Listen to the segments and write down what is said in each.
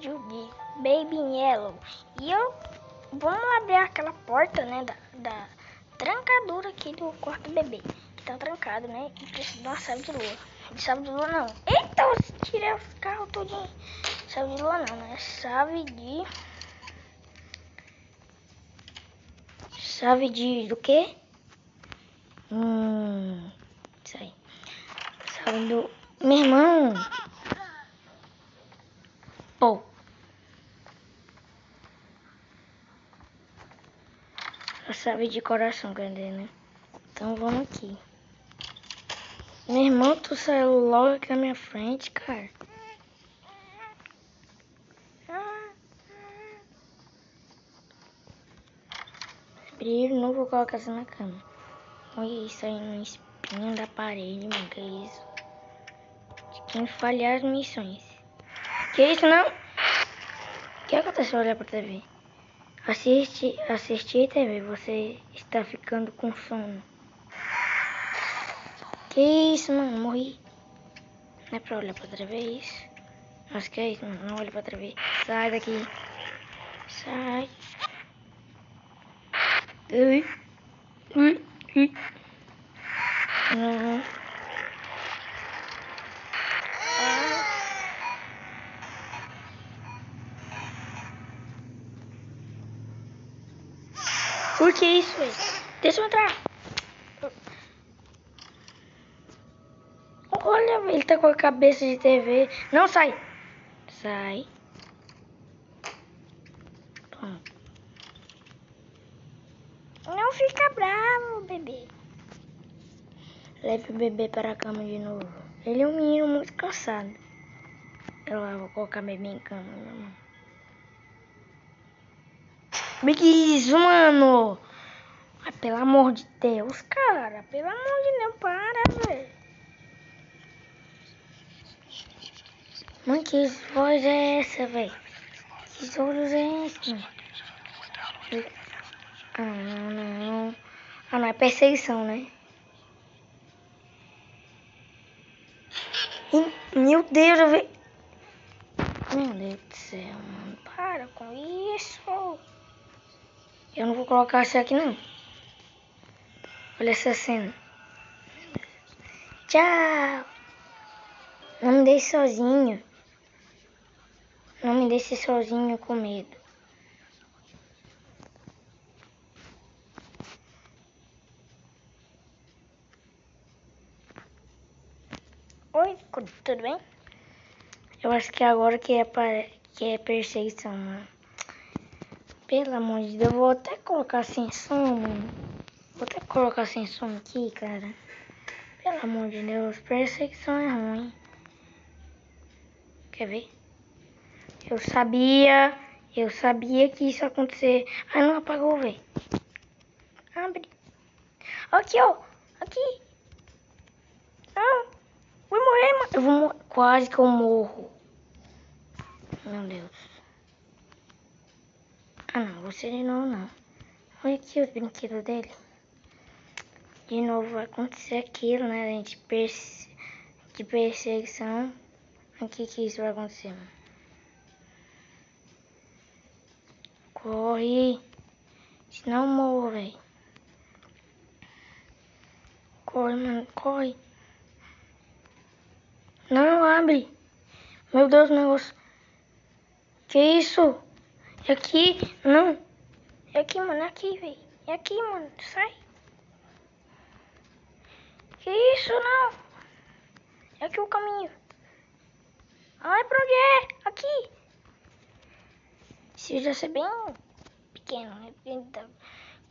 vídeo de Baby Yellow. E eu vamos abrir aquela porta, né, da, da trancadura aqui do quarto do bebê. Que tá trancado, né? E precisa de uma chave de lua. De chave de lua não. Eita, eu tirei os carros todinho. Chave de lua não, né? Chave de... Chave de... do quê? Hum... Isso aí. Chave do... Meu irmão... Pô. Chave de coração, cadê, né? Então vamos aqui. Meu irmão, tu saiu logo aqui na minha frente, cara. Brilho, não vou colocar isso na cama. Olha isso aí no espinho da parede, mano. Que isso? De quem falhar as missões. Que isso, não? O que aconteceu olhar pra TV? Assiste, assistir TV, você está ficando com sono. Que isso, mano? Morri. Não é pra olhar pra é isso? Acho que é isso, mano. Não olha pra TV. Sai daqui. Sai. Ui. Ui. Ui. Não. Por que isso, velho? Deixa eu entrar. Olha, ele tá com a cabeça de TV. Não, sai. Sai. Pronto. Não fica bravo, bebê. Leve o bebê para a cama de novo. Ele é um menino muito cansado. Eu vou colocar bebê em cama, isso, mano? Pelo amor de Deus, cara. Pelo amor de Deus, para, velho. Mano, que voz é essa, velho? Que olhos é esse, mano? Ah, não, não. Ah, não, é perseguição, né? Meu Deus, eu vi... Meu Deus do céu, mano. Para com isso. Eu não vou colocar isso aqui, não. Olha essa cena. Tchau. Não me deixe sozinho. Não me deixe sozinho com medo. Oi, tudo bem? Eu acho que agora que é, para, que é perseguição, mano. Pelo amor de Deus, eu vou até colocar sem som. Vou até colocar sem som aqui, cara. Pelo amor de Deus, perseguição é ruim. Quer ver? Eu sabia, eu sabia que isso ia acontecer. Ai, não apagou, velho. Abre. Aqui, ó. Aqui. Não. Vou morrer, mano. Eu vou morrer. Quase que eu morro. Meu Deus. Ah, não, você de novo não. Olha aqui os brinquedos dele. De novo vai acontecer aquilo, né, gente? Perse de perseguição. O que que isso vai acontecer? Corre. Senão morro, velho. Corre, mano, corre. Não, abre. Meu Deus, negócio. Que isso? É aqui, não. É aqui, mano, é aqui, velho. É aqui, mano, sai. Que isso, não. É aqui o caminho. Ai, pra onde é? Aqui. Se já ser bem pequeno, né?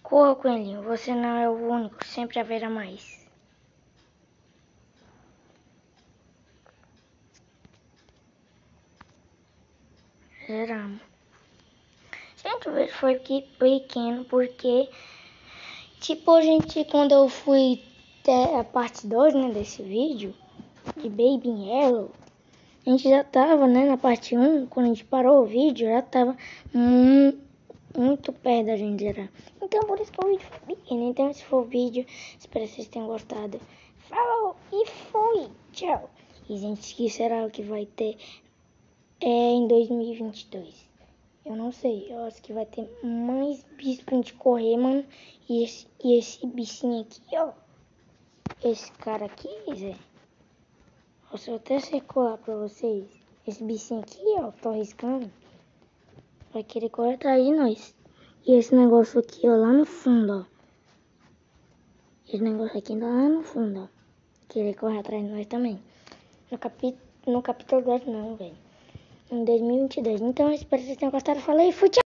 Corra, coelhinho. Você não é o único. Sempre haverá mais. Geramos. Gente, o vídeo foi pequeno porque, tipo, a gente, quando eu fui ter a parte 2, né, desse vídeo, de Baby Yellow, a gente já tava, né, na parte 1, um, quando a gente parou o vídeo, já tava muito, muito perto da gente. Então, por isso que o vídeo foi pequeno. Então, esse foi o vídeo. Espero que vocês tenham gostado. Falou e fui. Tchau. E, gente, que será o que vai ter é em 2022. Eu não sei, eu acho que vai ter mais bicho pra gente correr, mano. E esse, e esse bichinho aqui, ó. Esse cara aqui, Zé. Eu até circular pra vocês. Esse bichinho aqui, ó, tô arriscando. Vai querer correr atrás de nós. E esse negócio aqui, ó, lá no fundo, ó. Esse negócio aqui lá no fundo, ó. Querer correr atrás de nós também. No, capi no capítulo 10 não, velho. Em 2022. Então, espero que vocês tenham gostado. Falei, fui, tchau!